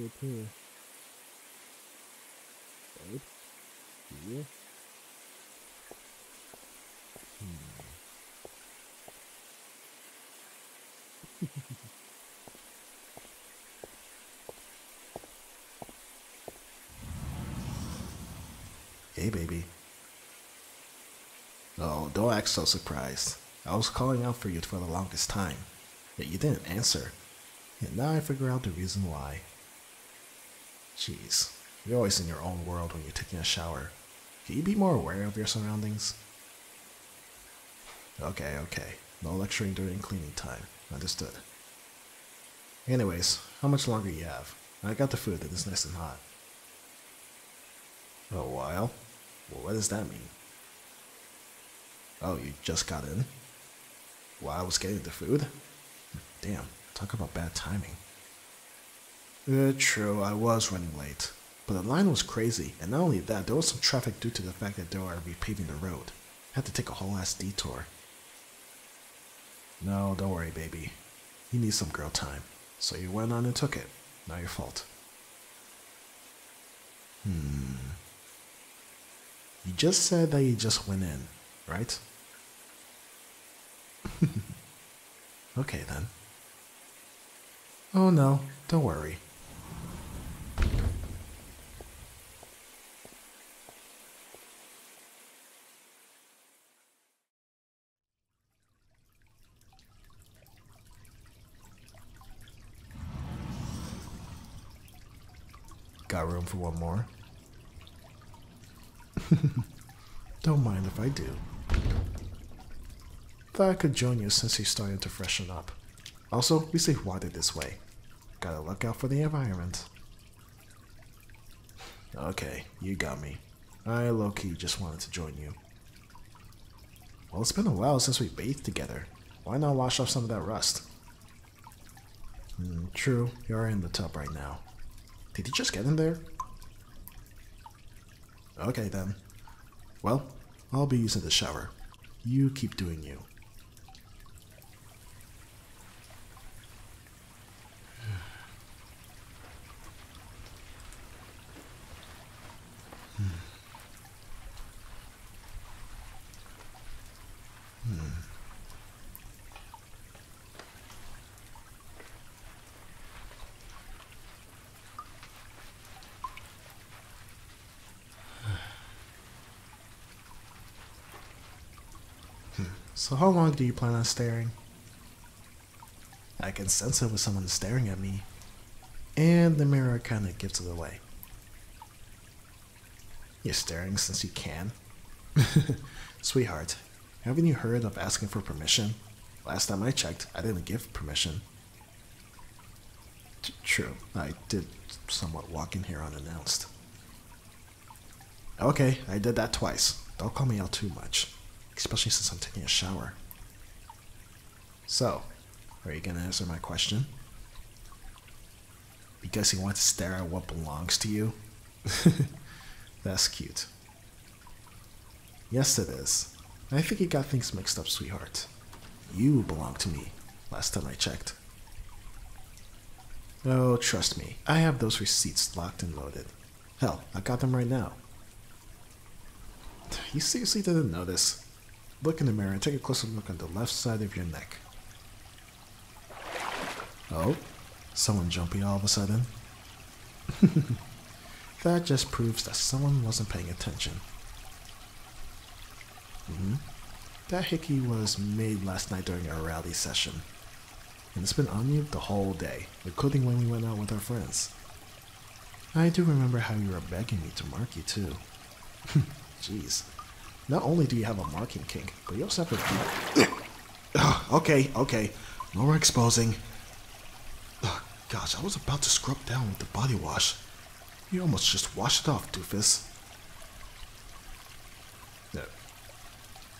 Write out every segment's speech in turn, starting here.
Babe? You? Hmm. hey, baby. Oh, don't act so surprised. I was calling out for you for the longest time, yet you didn't answer. And now I figure out the reason why. Jeez, you're always in your own world when you're taking a shower. Can you be more aware of your surroundings? Okay, okay. No lecturing during cleaning time. Understood. Anyways, how much longer you have? I got the food that is nice and hot. A while? Well, what does that mean? Oh, you just got in? While I was getting the food? Damn, talk about bad timing. Uh, true, I was running late. But the line was crazy, and not only that, there was some traffic due to the fact that they were repaving the road. Had to take a whole ass detour. No, don't worry, baby. You need some girl time. So you went on and took it. Not your fault. Hmm. You just said that you just went in, right? okay then. Oh no, don't worry. Got room for one more? Don't mind if I do. Thought I could join you since you're starting to freshen up. Also, we save water this way. Gotta look out for the environment. Okay, you got me. I low-key just wanted to join you. Well, it's been a while since we bathed together. Why not wash off some of that rust? Hmm, true, you're in the tub right now. Did you just get in there? Okay then. Well, I'll be using the shower. You keep doing you. So how long do you plan on staring? I can sense it when someone staring at me. And the mirror kinda gives it away. You're staring since you can? Sweetheart, haven't you heard of asking for permission? Last time I checked, I didn't give permission. T true, I did somewhat walk in here unannounced. Okay, I did that twice. Don't call me out too much especially since I'm taking a shower. So, are you gonna answer my question? Because you want to stare at what belongs to you? That's cute. Yes, it is. I think you got things mixed up, sweetheart. You belong to me, last time I checked. Oh, trust me, I have those receipts locked and loaded. Hell, I got them right now. You seriously didn't notice? Look in the mirror and take a closer look on the left side of your neck. Oh, someone jumpy all of a sudden? that just proves that someone wasn't paying attention. Mm -hmm. That hickey was made last night during our rally session. And it's been on you the whole day, including when we went out with our friends. I do remember how you were begging me to mark you too. Jeez, not only do you have a marking kink, but you also have a. okay, okay. No more exposing. Oh, gosh, I was about to scrub down with the body wash. You almost just washed it off, doofus. No.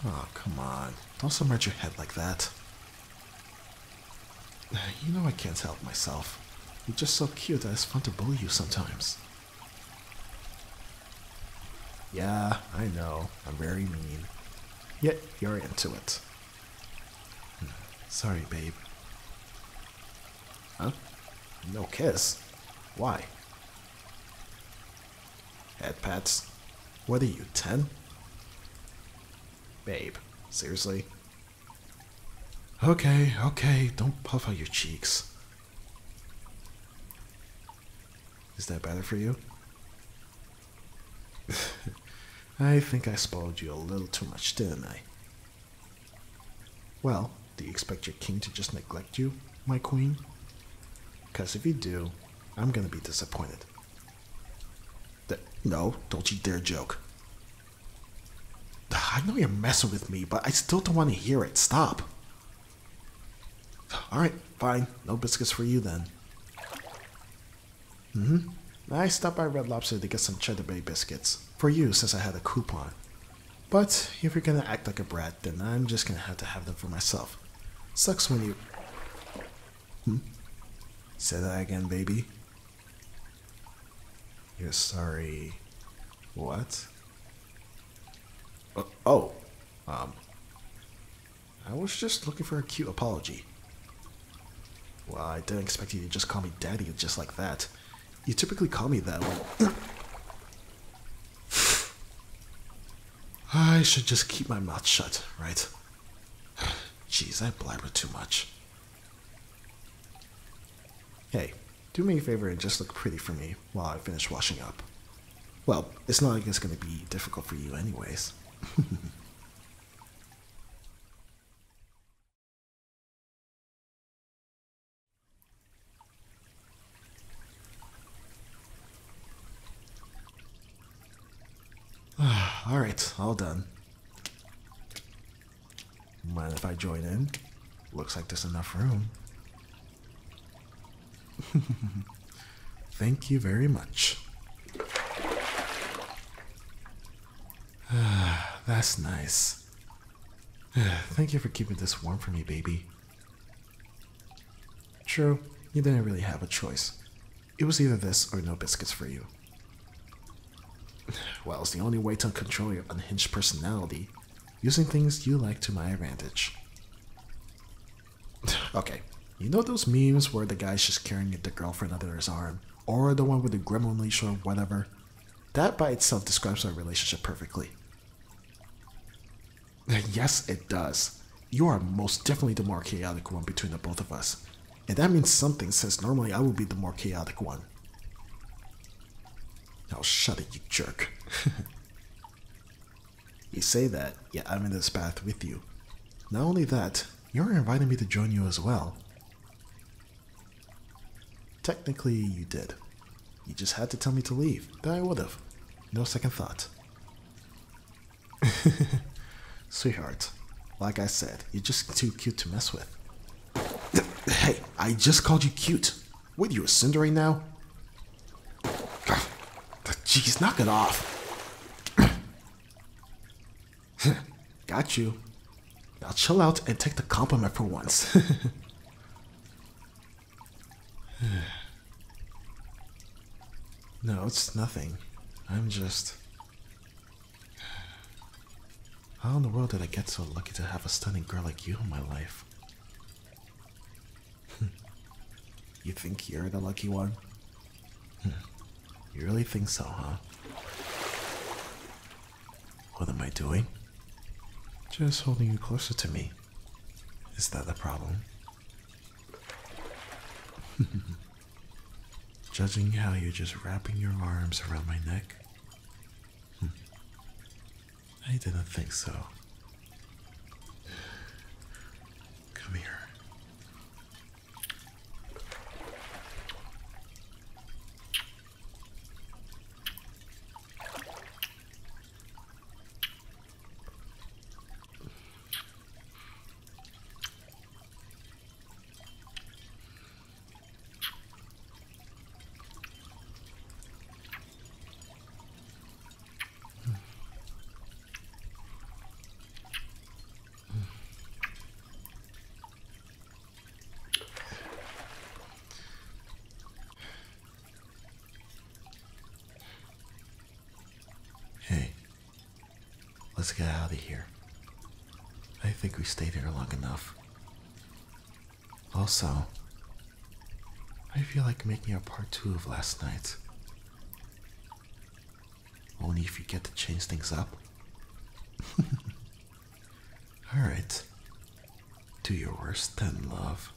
Oh, come on. Don't submerge your head like that. You know I can't help myself. You're just so cute that it's fun to bully you sometimes. Yeah, I know. I'm very mean. Yet you're into it. Sorry, babe. Huh? No kiss? Why? Head pats? What are you, 10? Babe, seriously? Okay, okay, don't puff out your cheeks. Is that better for you? I think I spoiled you a little too much, didn't I? Well, do you expect your king to just neglect you, my queen? Because if you do, I'm gonna be disappointed. No, don't you dare joke. I know you're messing with me, but I still don't want to hear it. Stop. Alright, fine. No biscuits for you then. Mm hmm. I stopped by Red Lobster to get some Cheddar Bay biscuits. For you, since I had a coupon. But if you're gonna act like a brat, then I'm just gonna have to have them for myself. Sucks when you. Hmm? Say that again, baby. You're sorry. What? Uh, oh, um. I was just looking for a cute apology. Well, I didn't expect you to just call me daddy just like that. You typically call me that when. I should just keep my mouth shut, right? Jeez, I blabber too much. Hey, do me a favor and just look pretty for me while I finish washing up. Well, it's not like it's gonna be difficult for you, anyways. Alright, all done. Mind if I join in? Looks like there's enough room. Thank you very much. That's nice. Thank you for keeping this warm for me, baby. True, you didn't really have a choice. It was either this or no biscuits for you. Well, it's the only way to control your unhinged personality, using things you like to my advantage. okay, you know those memes where the guy's just carrying the girlfriend under his arm, or the one with the gremlin leash or whatever? That by itself describes our relationship perfectly. Yes, it does. You are most definitely the more chaotic one between the both of us. And that means something since normally I would be the more chaotic one. Oh, shut it, you jerk. you say that, yet I'm in this bath with you. Not only that, you're inviting me to join you as well. Technically, you did. You just had to tell me to leave, but I would've. No second thought. Sweetheart, like I said, you're just too cute to mess with. Hey, I just called you cute. What, you a tsundere now? Jeez, knock it off. Got you. Now chill out and take the compliment for once. no, it's nothing. I'm just. How in the world did I get so lucky to have a stunning girl like you in my life? you think you're the lucky one? You really think so, huh? What am I doing? Just holding you closer to me. Is that the problem? Judging how you're just wrapping your arms around my neck? Hmm. I didn't think so. Come here. Hey, let's get out of here. I think we stayed here long enough. Also, I feel like making a part two of last night. Only if you get to change things up. Alright. Do your worst then, love.